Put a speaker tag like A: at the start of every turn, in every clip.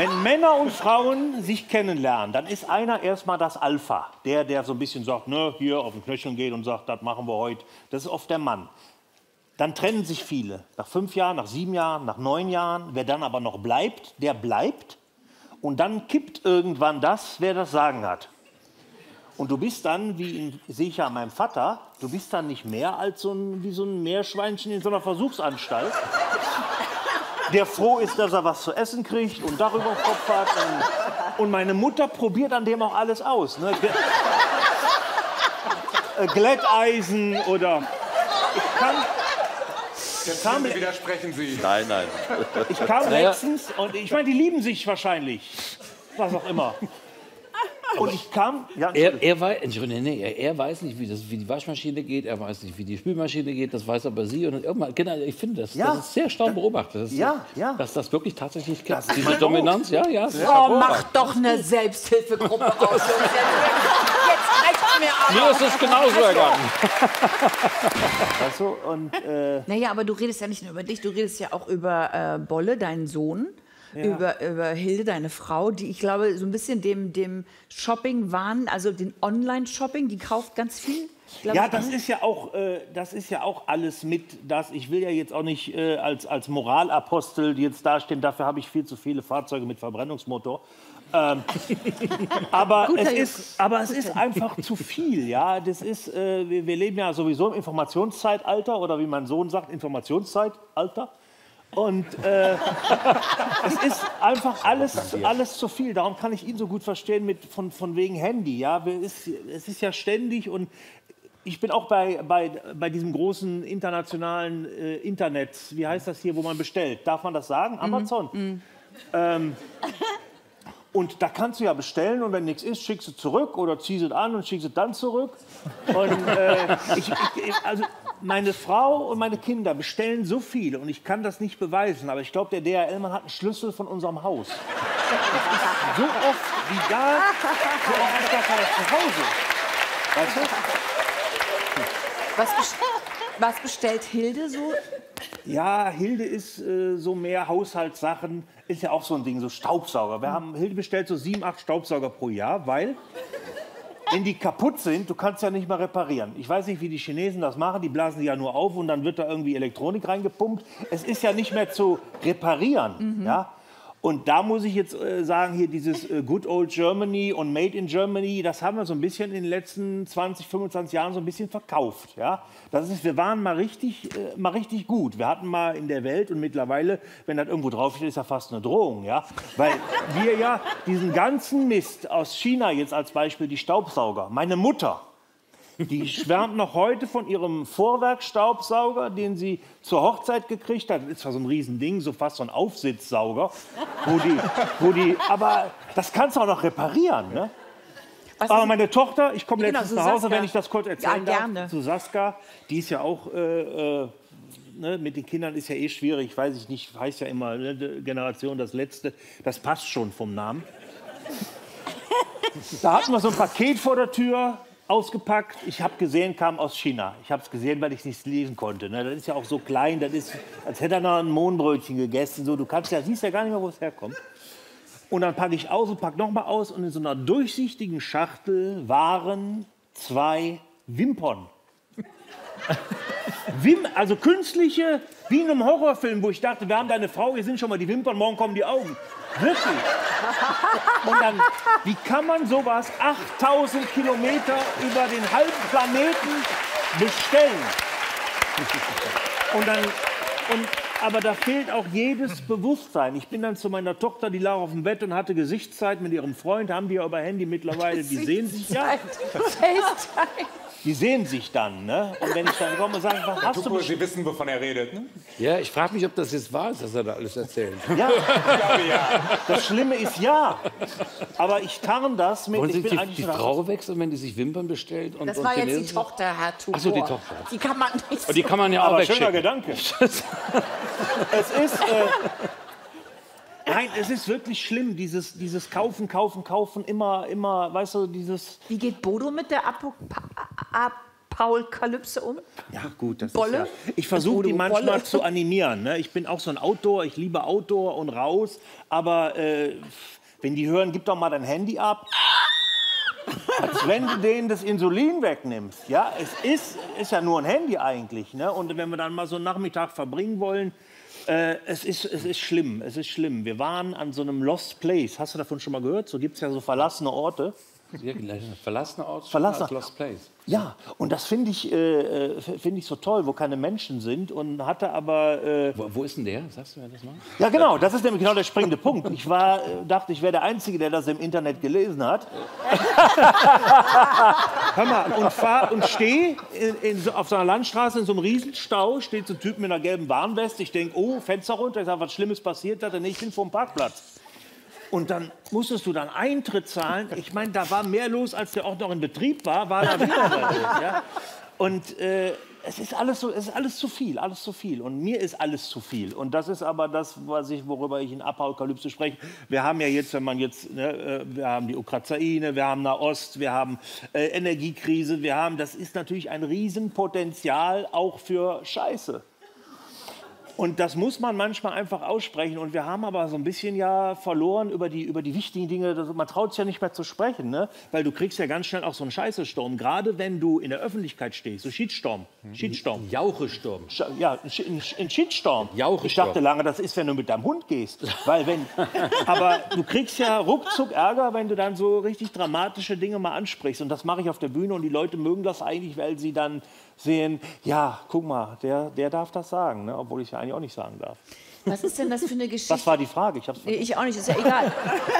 A: Wenn Männer und Frauen sich kennenlernen, dann ist einer erstmal das Alpha. Der, der so ein bisschen sagt, ne, hier auf den Knöcheln geht und sagt, das machen wir heute. Das ist oft der Mann. Dann trennen sich viele. Nach fünf Jahren, nach sieben Jahren, nach neun Jahren. Wer dann aber noch bleibt, der bleibt. Und dann kippt irgendwann das, wer das Sagen hat. Und du bist dann, wie sehe ich ja an meinem Vater, du bist dann nicht mehr als so ein, wie so ein Meerschweinchen in so einer Versuchsanstalt, der froh ist, dass er was zu essen kriegt und darüber Kopf hat. Und, und meine Mutter probiert an dem auch alles aus. Ne? Äh, Glätteisen oder ich kann,
B: Jetzt
A: Kam-
B: widersprechen Sie.
C: Nein, nein.
A: ich kam letztens und ich meine, die lieben sich wahrscheinlich. Was auch immer. Und ich kam. Ja,
D: Er, er, weiß, Entschuldigung, nee, er, er weiß nicht, wie, das, wie die Waschmaschine geht, er weiß nicht, wie die Spülmaschine geht, das weiß aber sie. Und irgendwann, genau, ich finde, das,
A: Ja.
D: das ist sehr stark beobachtet. Das ist,
A: Ja, ja.
D: Dass das wirklich tatsächlich klappt. Diese Dominanz, ja, ja.
E: Oh, mach doch eine Selbsthilfegruppe aus. Jungs. Jetzt reicht's mir
D: Mir
E: aber.
D: ist es genauso ergangen.
A: du, und, äh,
E: Naja, aber du redest ja nicht nur über dich, du redest ja auch über äh, Bolle, deinen Sohn. Über, über Hilde, deine Frau, die ich glaube, so ein bisschen dem, dem Shopping-Wahn, also den Online-Shopping, die kauft ganz viel.
A: ja, das
E: ne?
A: ist ja auch, äh, das ist ja auch alles mit, das. Ich will ja jetzt auch nicht äh, als, als Moralapostel jetzt dastehen. Dafür habe ich viel zu viele Fahrzeuge mit Verbrennungsmotor. Ähm, aber,
E: Guter
A: es ist, aber es ist einfach zu viel. Ja, das ist, äh, wir, wir leben ja sowieso im Informationszeitalter oder wie mein Sohn sagt, Informationszeitalter. Und äh, es ist einfach alles, alles zu viel. Darum kann ich ihn so gut verstehen mit von, von wegen Handy. Ja, es, es ist ja ständig und ich bin auch bei, bei, bei diesem großen internationalen äh, Internet, wie heißt das hier, wo man bestellt? Darf man das sagen? Amazon. Ähm, und da kannst du ja bestellen und wenn nichts ist, schickst du zurück oder ziehst es an und schickst es dann zurück. Und äh, ich, ich, also meine Frau und meine Kinder bestellen so viel und ich kann das nicht beweisen, aber ich glaube, der DHL-Mann hat einen Schlüssel von unserem Haus. Das so oft wie da, so oft ist keiner zu Hause. Weißt du?
E: Was, was bestellt Hilde so?
A: Ja, Hilde ist äh, so mehr Haushaltssachen, ist ja auch so ein Ding, so Staubsauger. Wir haben, Hilde bestellt so sieben, acht Staubsauger pro Jahr, weil, wenn die kaputt sind, du kannst ja nicht mehr reparieren. Ich weiß nicht, wie die Chinesen das machen, die blasen die ja nur auf und dann wird da irgendwie Elektronik reingepumpt. Es ist ja nicht mehr zu reparieren, ja. Und da muss ich jetzt äh, sagen, hier dieses äh, Good Old Germany und Made in Germany, das haben wir so ein bisschen in den letzten 20, 25 Jahren so ein bisschen verkauft. Ja? Das ist, wir waren mal richtig, äh, mal richtig gut. Wir hatten mal in der Welt und mittlerweile, wenn das irgendwo draufsteht, ist ja fast eine Drohung. Ja? Weil wir ja diesen ganzen Mist aus China jetzt als Beispiel, die Staubsauger, meine Mutter, die schwärmt noch heute von ihrem Vorwerkstaubsauger, den sie zur Hochzeit gekriegt hat. Das ist zwar so ein Riesending, so fast so ein Aufsitzsauger. Wo die, wo die, aber das kannst du auch noch reparieren. Ne?
E: Was
A: Aber meine Tochter, ich komme
E: Genau,
A: letztens
E: zu
A: nach Hause,
E: Saskia.
A: wenn ich das kurz erzählen
E: Ja,
A: darf.
E: gerne.
A: Zu Saskia, die ist ja auch, äh, äh, ne, mit den Kindern ist ja eh schwierig, weiß ich nicht, heißt ja immer, ne, Generation das Letzte, das passt schon vom Namen. Da hatten wir so ein Paket vor der Tür, ausgepackt. Ich habe gesehen, kam aus China. Ich habe es gesehen, weil ich es nicht lesen konnte. Ne? Das ist ja auch so klein, das ist, als hätte er noch ein Mohnbrötchen gegessen. So, du kannst ja, siehst ja gar nicht mehr, wo es herkommt. Und dann packe ich aus und packe nochmal aus und in so einer durchsichtigen Schachtel waren zwei Wimpern. Wim also künstliche, wie in einem Horrorfilm, wo ich dachte, wir haben deine Frau, hier sind schon mal die Wimpern, morgen kommen die Augen. Wirklich. Und dann, wie kann man sowas 8000 Kilometer über den halben Planeten bestellen? Und dann, und, aber da fehlt auch jedes Bewusstsein. Ich bin dann zu meiner Tochter, die lag auf dem Bett und hatte Gesichtszeit mit ihrem Freund, haben die ja über Handy mittlerweile, die sehen sich ja,
E: FaceTime.
A: Die sehen sich dann. Ne? Und wenn ich dann komme und sage, was hast du
B: Tupo,
A: bestellt?
B: Sie wissen, wovon er redet, ne?
D: Ja, ich frage mich, ob das jetzt wahr ist, dass er da alles erzählt.
A: Ja,
B: Ich glaube, ja.
A: das Schlimme ist ja. Aber ich tarn das mit,
D: Wollen
A: ich bin
D: die,
A: eigentlich
D: die Frau wechseln, wenn die sich Wimpern bestellt? Und,
E: Das
D: und
E: war jetzt die? Tochter, Herr Tubor.
D: Ach so, die Tochter.
E: Die kann man nicht
D: Und die kann man ja auch
A: Aber schöner. Gedanke. es ist. Äh, nein, es ist wirklich schlimm, dieses, dieses Kaufen, Kaufen, Kaufen, immer, immer, weißt du, dieses.
E: Wie geht Bodo mit der Apo Apokalypse um?
A: Ja, gut, das
E: Bolle?
A: ist ja. Ich versuche die manchmal
E: Bolle.
A: zu animieren. Ne? Ich bin auch so ein Outdoor, ich liebe Outdoor und raus. Aber äh, wenn die hören, gib doch mal dein Handy ab. Als wenn du denen das Insulin wegnimmst. Ja, es ist, ist ja nur ein Handy eigentlich. Ne? Und wenn wir dann mal so einen Nachmittag verbringen wollen, äh, es, ist, es ist schlimm. Es ist schlimm. Wir waren an so einem Lost Place. Hast du davon schon mal gehört? So gibt es ja so verlassene Orte.
D: Ja, verlassener Ort,
A: Verlassener-
D: Lost Place.
A: Ja, und das finde ich, äh, äh, finde ich so toll, wo keine Menschen sind. Und hatte aber. Äh,
D: Wo, wo ist denn der? Sagst du mir das mal?
A: ja, genau, das ist nämlich genau der springende Punkt. Ich war, äh, dachte, ich wäre der Einzige, der das im Internet gelesen hat. Hör mal, und fahr und stehe in, in, so, auf so einer Landstraße in so einem Riesenstau, steht so ein Typ mit einer gelben Warnweste. Ich denke, oh, Fenster runter, ich sage, was Schlimmes passiert hat. Nee, ich bin vor dem Parkplatz. Und dann musstest du dann Eintritt zahlen. Ich meine, da war mehr los, als der Ort noch in Betrieb war, war da wieder. Ja? Und äh, es ist alles so, es ist alles zu viel, alles zu viel. Und mir ist alles zu viel. Und das ist aber das, was ich, worüber ich in Apokalypse spreche. Wir haben ja jetzt, wenn man jetzt, ne, äh, wir haben die Ukraine, wir haben Nahost, wir haben äh, Energiekrise, wir haben, das ist natürlich ein Riesenpotenzial auch für Scheiße. Und das muss man manchmal einfach aussprechen. Und wir haben aber so ein bisschen ja verloren über die, über die wichtigen Dinge. Man traut sich ja nicht mehr zu sprechen, ne? weil du kriegst ja ganz schnell auch so einen Scheißesturm. Gerade wenn du in der Öffentlichkeit stehst, so Shitstorm. Shitstorm.
D: Jauchesturm.
A: Sch- Ja, ein Shitstorm.
D: Jauchesturm.
A: Ich dachte lange, das ist, wenn du mit deinem Hund gehst. Weil wenn, aber du kriegst ja ruckzuck Ärger, wenn du dann so richtig dramatische Dinge mal ansprichst. Und das mache ich auf der Bühne und die Leute mögen das eigentlich, weil sie dann sehen, ja, guck mal, der, der darf das sagen, ne? obwohl ich es ja eigentlich auch nicht sagen darf.
E: Was ist denn das für eine Geschichte?
A: Was war die Frage? Ich hab's
E: Nee, ich auch nicht, ist ja egal.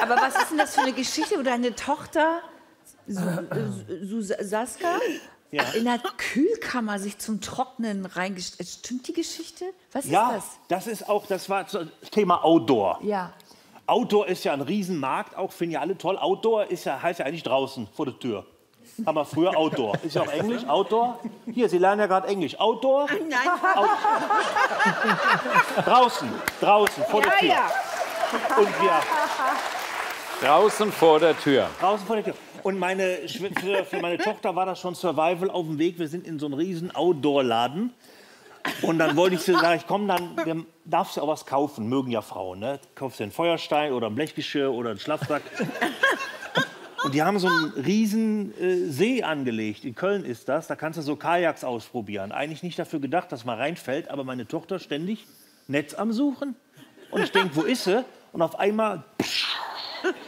E: Aber was ist denn das für eine Geschichte, wo deine Tochter Su Su Su Saska
A: Ja.
E: in der Kühlkammer sich zum Trocknen reingestellt Stimmt die Geschichte? Was ist
A: Ja,
E: das?
A: das ist auch, das war das Thema Outdoor.
E: Ja.
A: Outdoor ist ja ein Riesenmarkt, auch finden ja alle toll. Outdoor ist ja, heißt ja eigentlich draußen, vor der Tür. Haben wir früher Outdoor. Ist ja auch Englisch, Outdoor. Hier, Sie lernen ja gerade Englisch. Outdoor,
E: Nein.
A: draußen, draußen, vor der Tür. Und wir
D: Draußen vor der Tür.
A: draußen vor der Tür. Und meine, für, für meine Tochter war das schon Survival auf dem Weg. Wir sind in so einem riesen Outdoor-Laden. Und dann wollte ich sie sagen, ich komm dann, wir, darfst du auch was kaufen, mögen ja Frauen. Ne? Kaufst du einen Feuerstein oder ein Blechgeschirr oder einen Schlafsack. Und die haben so einen riesen äh, See angelegt. In Köln ist das. Da kannst du so Kajaks ausprobieren. Eigentlich nicht dafür gedacht, dass man reinfällt, aber meine Tochter ständig Netz am Suchen. Und ich denke, wo ist sie? Und auf einmal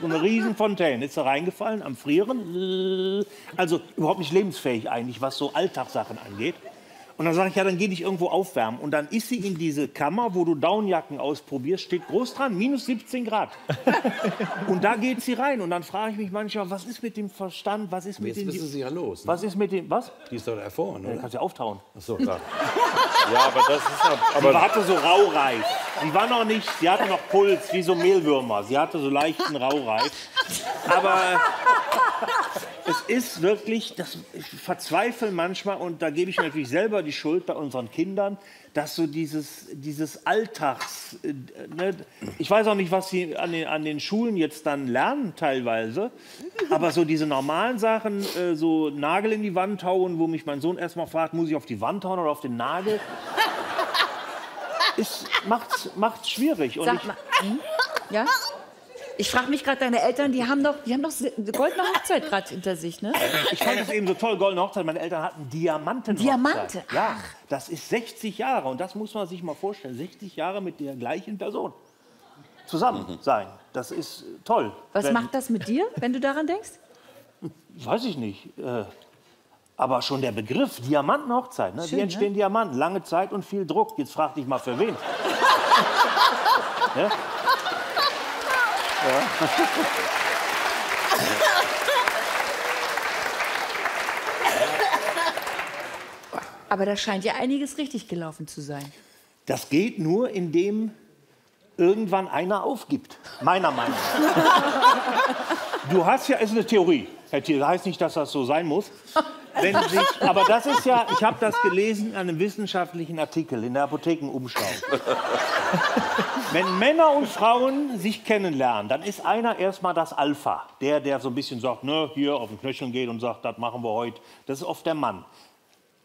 A: so eine riesen Fontäne. Ist da reingefallen, am Frieren. Also überhaupt nicht lebensfähig eigentlich, was so Alltagssachen angeht. Und dann sage ich, ja, dann geh dich irgendwo aufwärmen. Und dann ist sie in diese Kammer, wo du Downjacken ausprobierst, steht groß dran, minus 17 Grad. Und da geht sie rein. Und dann frage ich mich manchmal, was ist mit dem Verstand, was ist mit
D: Jetzt
A: dem...
D: wissen Sie ja los. Ne?
A: Was ist mit dem... Was?
D: Die ist doch erfahren,
A: Du
D: oder?
A: kannst ja auftauen.
D: Achso, klar. ja, aber das ist
A: Sie
D: aber
A: hatte so Raureif. Sie war noch nicht, sie hatte noch Puls, wie so Mehlwürmer. Sie hatte so leichten Raureif. Aber es ist wirklich, das, ich verzweifle manchmal und da gebe ich mir natürlich selber die Schuld bei unseren Kindern, dass so dieses, dieses Alltags, äh, ne, ich weiß auch nicht, was sie an den, an den Schulen jetzt dann lernen teilweise, aber so diese normalen Sachen, äh, so Nagel in die Wand hauen, wo mich mein Sohn erstmal fragt, muss ich auf die Wand hauen oder auf den Nagel? ist, macht's, macht's schwierig. Und
E: Sag
A: ich,
E: mal. Hm? Ja? Ich frage mich gerade, deine Eltern, die haben doch, die haben doch eine goldene Hochzeit gerade hinter sich, ne?
A: ich fand es eben so toll, goldene Hochzeit. Meine Eltern hatten Diamanten.
E: Diamante?
A: Ja, das ist 60 Jahre und das muss man sich mal vorstellen. 60 Jahre mit der gleichen Person zusammen sein. Das ist toll.
E: Was
A: Wenn-
E: macht das mit dir, wenn du daran denkst?
A: Weiß ich nicht. Äh, aber schon der Begriff Diamantenhochzeit, ne?
E: Schön,
A: wie entstehen Diamanten? Lange Zeit und viel Druck. Jetzt frag dich mal für wen. ne?
E: Aber da scheint ja einiges richtig gelaufen zu sein.
A: Das geht nur, indem irgendwann einer aufgibt. Meiner Meinung nach. Du hast ja, ist eine Theorie, Herr Thiel, das heißt nicht, dass das so sein muss. Sich, aber das ist ja, ich habe das gelesen in einem wissenschaftlichen Artikel in der Apothekenumschau. Wenn Männer und Frauen sich kennenlernen, dann ist einer erstmal das Alpha. Der, der so ein bisschen sagt, ne, hier auf den Knöcheln geht und sagt, das machen wir heute. Das ist oft der Mann.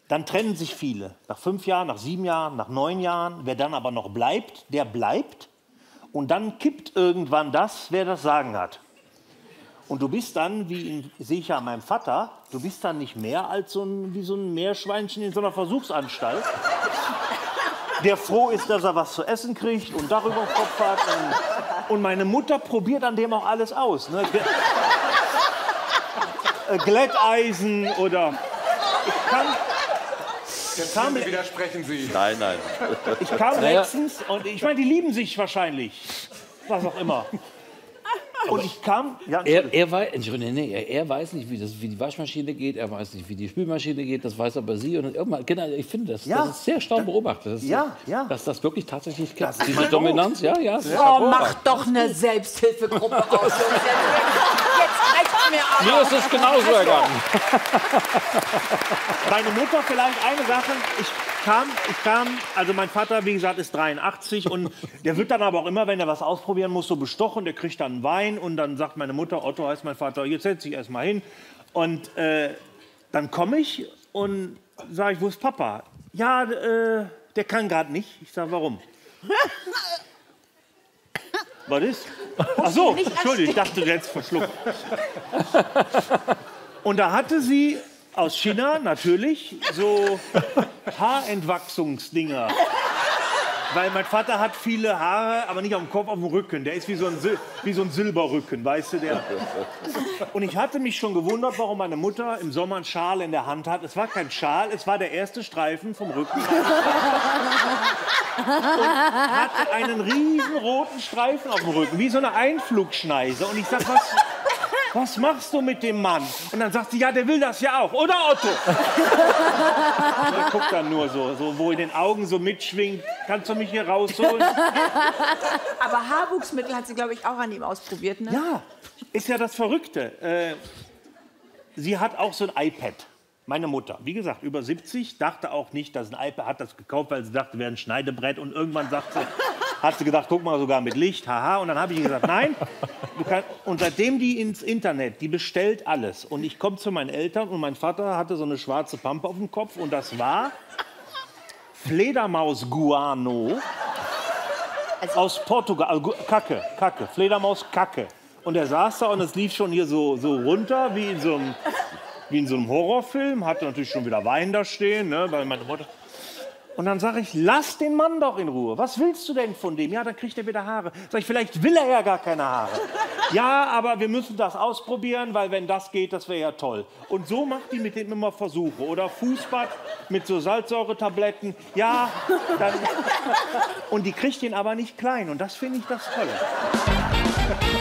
A: Dann trennen sich viele. Nach fünf Jahren, nach sieben Jahren, nach neun Jahren. Wer dann aber noch bleibt, der bleibt. Und dann kippt irgendwann das, wer das Sagen hat. Und du bist dann, wie in, sehe ich ja an meinem Vater, du bist dann nicht mehr als so ein, wie so ein Meerschweinchen in so einer Versuchsanstalt, der froh ist, dass er was zu essen kriegt und darüber im Kopf hat. Und, und meine Mutter probiert an dem auch alles aus. Ne? Äh, Glätteisen oder ich kam,
B: Jetzt
A: Kam-
B: bitte widersprechen Sie.
C: Nein, nein.
A: ich kam
D: Naja.
A: letztens und ich meine, die lieben sich wahrscheinlich. Was auch immer. Und ich kam, ja,
D: Er, er, weiß, Entschuldigung, nee, er, er weiß nicht, wie, das, wie die Waschmaschine geht, er weiß nicht, wie die Spülmaschine geht, das weiß aber sie. Und irgendwann, genau, ich finde, das,
A: Ja.
D: das ist sehr stark beobachtet. Das ist,
A: Ja, ja.
D: Dass das wirklich tatsächlich gibt.
A: Das
D: Diese Dominanz, ja, ja.
E: Oh, mach doch eine Selbsthilfegruppe aus. Jetzt, jetzt reicht's mir aber.
D: Mir ist es genauso ergangen.
A: Meine Mutter vielleicht eine Sache. Ich kam, ich kam, also mein Vater, wie gesagt, ist 83 und der wird dann aber auch immer, wenn er was ausprobieren muss, so bestochen. Der kriegt dann Wein und dann sagt meine Mutter, Otto heißt mein Vater, jetzt setz dich erst mal hin. Und äh, dann komme ich und sage ich, wo ist Papa? Ja, äh, der kann gerade nicht. Ich sage, warum? Was ist? Ach so, Entschuldigung, ich dachte, du hättest verschluckt. Und da hatte sie aus China natürlich so Haarentwachsungsdinger. Weil mein Vater hat viele Haare, aber nicht auf dem Kopf, auf dem Rücken. Der ist wie so ein, Sil wie so ein Silberrücken, weißt du? Der. Und ich hatte mich schon gewundert, warum meine Mutter im Sommer einen Schal in der Hand hat. Es war kein Schal, es war der erste Streifen vom Rücken. Und hatte einen riesen roten Streifen auf dem Rücken, wie so eine Einflugschneise. Und ich sag, was, was machst du mit dem Mann? Und dann sagt sie, ja, der will das ja auch, oder Otto? Er guckt dann nur so, so, wo in den Augen so mitschwingt. Kannst du mich hier rausholen?
E: Aber Haarwuchsmittel hat sie, glaube ich, auch an ihm ausprobiert. Ne?
A: Ja, ist ja das Verrückte. Äh, sie hat auch so ein iPad. Meine Mutter, wie gesagt, über 70, dachte auch nicht, dass ein iPad hat das gekauft, weil sie dachte, wäre ein Schneidebrett. Und irgendwann sagt sie, hat sie gedacht, guck mal, sogar mit Licht, haha. Und dann habe ich ihr gesagt, nein. Du kann, und seitdem die ins Internet, die bestellt alles. Und ich komme zu meinen Eltern und mein Vater hatte so eine schwarze Pampe auf dem Kopf. Und das war Fledermaus-Guano aus Portugal. Also, Kacke, Kacke, Fledermaus-Kacke. Und er saß da und es lief schon hier so, so runter, wie in so einem, wie in so einem Horrorfilm. Hatte natürlich schon wieder Wein da stehen, ne, weil meine Mutter. Und dann sage ich, lass den Mann doch in Ruhe. Was willst du denn von dem? Ja, dann kriegt er wieder Haare. Sag ich, vielleicht will er ja gar keine Haare. Ja, aber wir müssen das ausprobieren, weil wenn das geht, das wäre ja toll. Und so macht die mit dem immer Versuche. Oder Fußbad mit so Salzsäuretabletten. Ja, dann. Und die kriegt den aber nicht klein. Und das finde ich das Tolle.